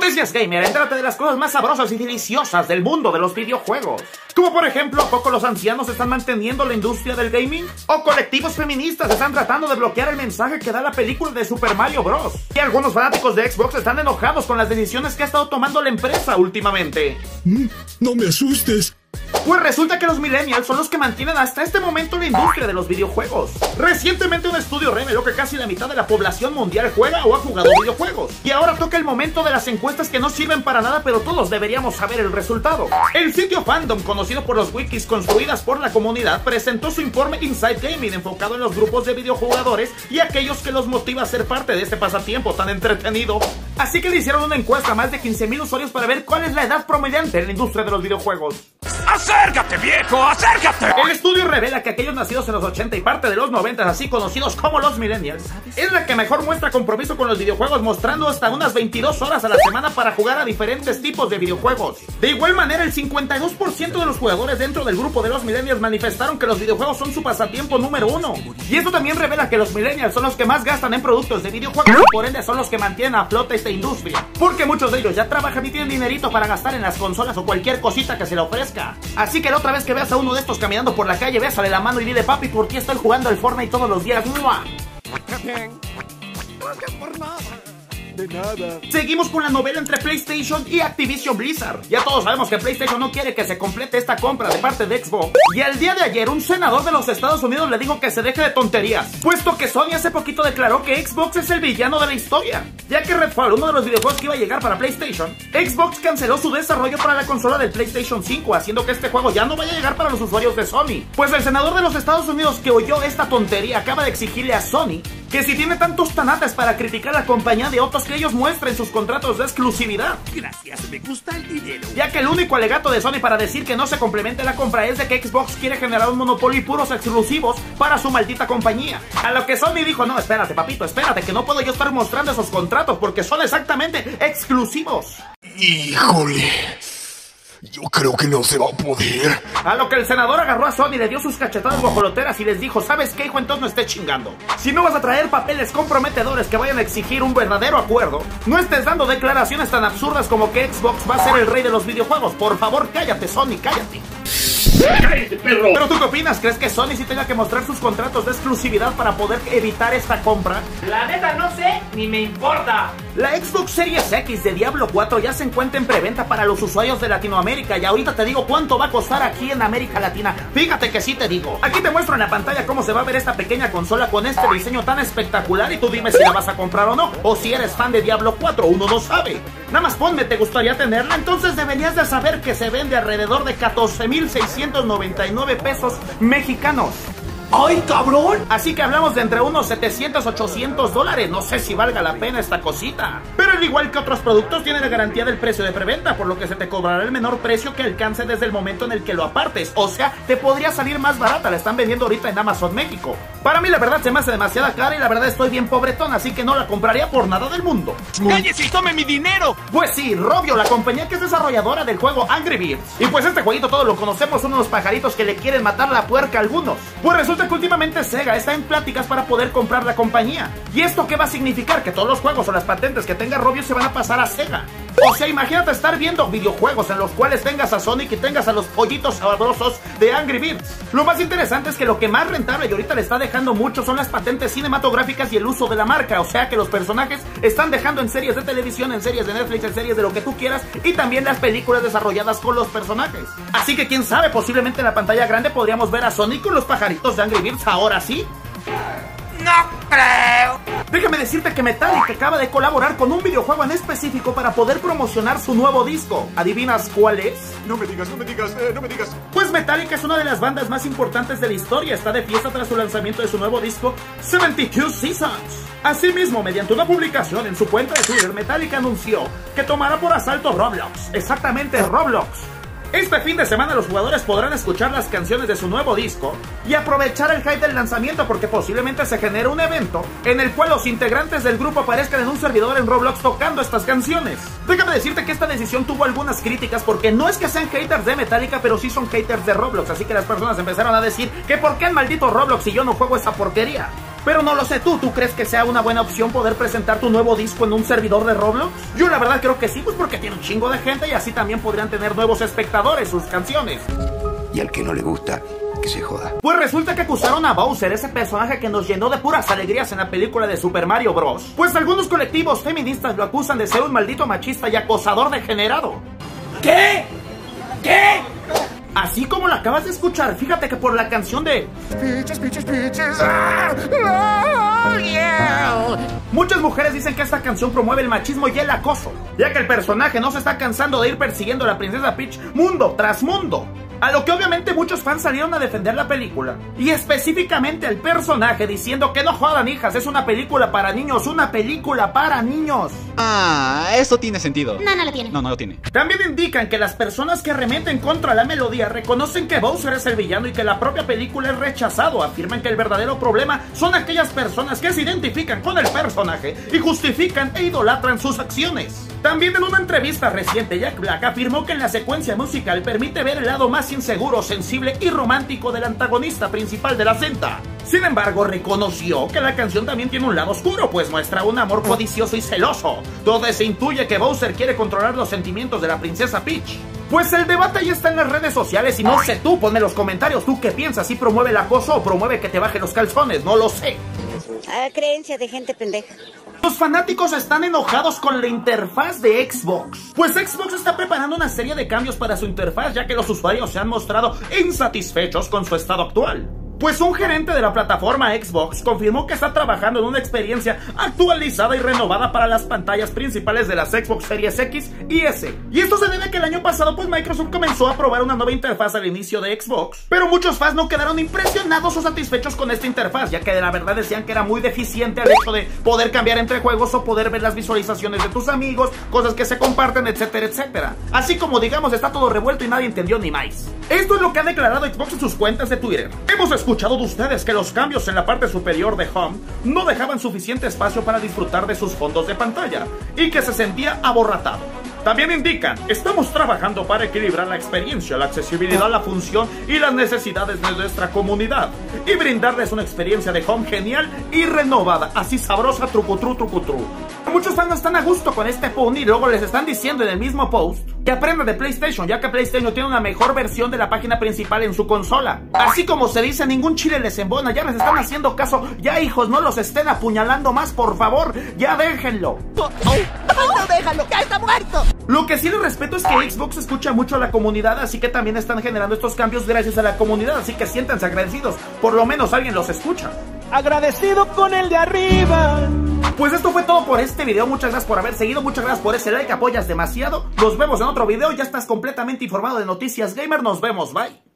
Noticias Gamer, entrate de las cosas más sabrosas y deliciosas del mundo de los videojuegos. Como por ejemplo, ¿a poco los ancianos están manteniendo la industria del gaming? ¿O colectivos feministas están tratando de bloquear el mensaje que da la película de Super Mario Bros? Y algunos fanáticos de Xbox están enojados con las decisiones que ha estado tomando la empresa últimamente. Mm, no me asustes. Pues resulta que los millennials son los que mantienen hasta este momento la industria de los videojuegos. Recientemente un estudio reveló que casi la mitad de la población mundial juega o ha jugado videojuegos. Y ahora toca el momento de las encuestas que no sirven para nada, pero todos deberíamos saber el resultado. El sitio Fandom, conocido por los wikis construidas por la comunidad, presentó su informe Inside Gaming enfocado en los grupos de videojugadores y aquellos que los motiva a ser parte de este pasatiempo tan entretenido. Así que le hicieron una encuesta a más de 15.000 usuarios para ver cuál es la edad promediante en la industria de los videojuegos. ¡Acércate, viejo! ¡Acércate! El estudio revela que aquellos nacidos en los 80 y parte de los 90, así conocidos como los millennials, es la que mejor muestra compromiso con los videojuegos, mostrando hasta unas 22 horas a la semana para jugar a diferentes tipos de videojuegos. De igual manera, el 52% de los jugadores dentro del grupo de los millennials manifestaron que los videojuegos son su pasatiempo número uno. Y esto también revela que los millennials son los que más gastan en productos de videojuegos y por ende son los que mantienen a flote esta industria. Porque muchos de ellos ya trabajan y tienen dinerito para gastar en las consolas o cualquier cosita que se le ofrezca. Así que la otra vez que veas a uno de estos caminando por la calle, bésale la mano y dile, papi, ¿por qué estoy jugando al Fortnite todos los días? ¡Mua! Seguimos con la novela entre PlayStation y Activision Blizzard. Ya todos sabemos que PlayStation no quiere que se complete esta compra de parte de Xbox. Y el día de ayer, un senador de los Estados Unidos le dijo que se deje de tonterías, puesto que Sony hace poquito declaró que Xbox es el villano de la historia. Ya que Redfall, uno de los videojuegos que iba a llegar para PlayStation, Xbox canceló su desarrollo para la consola del PlayStation 5, haciendo que este juego ya no vaya a llegar para los usuarios de Sony. Pues el senador de los Estados Unidos que oyó esta tontería acaba de exigirle a Sony que si tiene tantos tanates para criticar a la compañía de otros que ellos muestren sus contratos de exclusividad. Gracias, me gusta el dinero. Ya que el único alegato de Sony para decir que no se complemente la compra es de que Xbox quiere generar un monopolio y puros exclusivos para su maldita compañía. A lo que Sony dijo, no, espérate, papito, espérate, que no puedo yo estar mostrando esos contratos porque son exactamente exclusivos. Híjole. Yo creo que no se va a poder. A lo que el senador agarró a Sony, le dio sus cachetadas guajoloteras y les dijo, ¿sabes qué, hijo? Entonces no esté chingando. Si no vas a traer papeles comprometedores que vayan a exigir un verdadero acuerdo, no estés dando declaraciones tan absurdas como que Xbox va a ser el rey de los videojuegos. Por favor, cállate, Sony, cállate. ¡Cállate, perro! Pero tú qué opinas? ¿Crees que Sony sí tenga que mostrar sus contratos de exclusividad para poder evitar esta compra? La neta no sé, ni me importa. La Xbox Series X de Diablo 4 ya se encuentra en preventa para los usuarios de Latinoamérica y ahorita te digo cuánto va a costar aquí en América Latina. Fíjate que sí te digo. Aquí te muestro en la pantalla cómo se va a ver esta pequeña consola con este diseño tan espectacular y tú dime si la vas a comprar o no. O si eres fan de Diablo 4, uno no sabe. Nada más ponme, ¿te gustaría tenerla? Entonces deberías de saber que se vende alrededor de 14,699 pesos mexicanos. ¡Ay, cabrón! Así que hablamos de entre unos 700, 800 dólares. No sé si valga la pena esta cosita. Pero al igual que otros productos, tiene la garantía del precio de preventa, por lo que se te cobrará el menor precio que alcance desde el momento en el que lo apartes. O sea, te podría salir más barata. La están vendiendo ahorita en Amazon México. Para mí, la verdad, se me hace demasiada cara y la verdad estoy bien pobretón, así que no la compraría por nada del mundo. ¡Cállese y tome mi dinero! Pues sí, Robio, la compañía que es desarrolladora del juego Angry Birds. Y pues este jueguito todos lo conocemos, son unos pajaritos que le quieren matar la puerca a algunos. Pues resulta que últimamente Sega está en pláticas para poder comprar la compañía. ¿Y esto qué va a significar? Que todos los juegos o las patentes que tenga Robio se van a pasar a Sega. O sea, imagínate estar viendo videojuegos en los cuales tengas a Sonic y tengas a los pollitos sabrosos de Angry Birds. Lo más interesante es que lo que más rentable y ahorita le está dejando mucho son las patentes cinematográficas y el uso de la marca. O sea que los personajes están dejando en series de televisión, en series de Netflix, en series de lo que tú quieras y también las películas desarrolladas con los personajes. Así que quién sabe, posiblemente en la pantalla grande podríamos ver a Sonic con los pajaritos de Angry Birds ahora sí. ¡No creo! Déjame decirte que Metallica acaba de colaborar con un videojuego en específico para poder promocionar su nuevo disco. ¿Adivinas cuál es? No me digas, no me digas, eh, no me digas. Pues Metallica es una de las bandas más importantes de la historia. Está de fiesta tras su lanzamiento de su nuevo disco 72 Seasons. Asimismo, mediante una publicación en su cuenta de Twitter, Metallica anunció que tomará por asalto Roblox. Exactamente Roblox. Este fin de semana los jugadores podrán escuchar las canciones de su nuevo disco y aprovechar el hype del lanzamiento porque posiblemente se genere un evento en el cual los integrantes del grupo aparezcan en un servidor en Roblox tocando estas canciones. Déjame decirte que esta decisión tuvo algunas críticas porque no es que sean haters de Metallica, pero sí son haters de Roblox, así que las personas empezaron a decir que por qué en maldito Roblox si yo no juego esa porquería. Pero no lo sé tú, ¿tú crees que sea una buena opción poder presentar tu nuevo disco en un servidor de Roblox? Yo la verdad creo que sí, pues porque tiene un chingo de gente y así también podrían tener nuevos espectadores sus canciones. Y al que no le gusta, que se joda. Pues resulta que acusaron a Bowser, ese personaje que nos llenó de puras alegrías en la película de Super Mario Bros. Pues algunos colectivos feministas lo acusan de ser un maldito machista y acosador degenerado. ¿Qué? ¿Qué? Así como lo acabas de escuchar, fíjate que por la canción de Muchas mujeres dicen que esta canción promueve el machismo y el acoso, ya que el personaje no se está cansando de ir persiguiendo a la princesa Peach mundo tras mundo. A lo que obviamente muchos fans salieron a defender la película. Y específicamente al personaje diciendo que no jodan hijas, es una película para niños, una película para niños. Ah, eso tiene sentido. No, no lo tiene. No, no lo tiene. También indican que las personas que remeten contra la melodía reconocen que Bowser es el villano y que la propia película es rechazado. Afirman que el verdadero problema son aquellas personas que se identifican con el personaje y justifican e idolatran sus acciones. También en una entrevista reciente, Jack Black afirmó que en la secuencia musical permite ver el lado más inseguro, sensible y romántico del antagonista principal de la cinta. Sin embargo, reconoció que la canción también tiene un lado oscuro, pues muestra un amor codicioso y celoso, donde se intuye que Bowser quiere controlar los sentimientos de la princesa Peach. Pues el debate ya está en las redes sociales y no sé tú, ponme en los comentarios tú qué piensas, si promueve el acoso o promueve que te baje los calzones, no lo sé. Ah, creencia de gente pendeja. Los fanáticos están enojados con la interfaz de Xbox. Pues Xbox está preparando una serie de cambios para su interfaz ya que los usuarios se han mostrado insatisfechos con su estado actual. Pues un gerente de la plataforma Xbox confirmó que está trabajando en una experiencia actualizada y renovada para las pantallas principales de las Xbox Series X y S. Y esto se debe a que el año pasado pues Microsoft comenzó a probar una nueva interfaz al inicio de Xbox. Pero muchos fans no quedaron impresionados o satisfechos con esta interfaz, ya que de la verdad decían que era muy deficiente el hecho de poder cambiar entre juegos o poder ver las visualizaciones de tus amigos, cosas que se comparten, etcétera, etcétera. Así como digamos está todo revuelto y nadie entendió ni más. Esto es lo que ha declarado Xbox en sus cuentas de Twitter. Hemos escuchado de ustedes que los cambios en la parte superior de Home no dejaban suficiente espacio para disfrutar de sus fondos de pantalla y que se sentía aborratado. También indican, estamos trabajando para equilibrar la experiencia, la accesibilidad, la función y las necesidades de nuestra comunidad y brindarles una experiencia de home genial y renovada, así sabrosa, trucutru, trucutru. Muchos fans están a gusto con este phone y luego les están diciendo en el mismo post que aprendan de PlayStation, ya que PlayStation tiene una mejor versión de la página principal en su consola. Así como se dice, ningún chile les embona, ya les están haciendo caso. Ya hijos, no los estén apuñalando más, por favor, ya déjenlo. ¡No déjalo! ¡Ya está muerto! Lo que sí les respeto es que Xbox escucha mucho a la comunidad, así que también están generando estos cambios gracias a la comunidad, así que siéntanse agradecidos, por lo menos alguien los escucha. Agradecido con el de arriba. Pues esto fue todo por este video, muchas gracias por haber seguido, muchas gracias por ese like, apoyas demasiado. Nos vemos en otro video, ya estás completamente informado de Noticias Gamer, nos vemos, bye.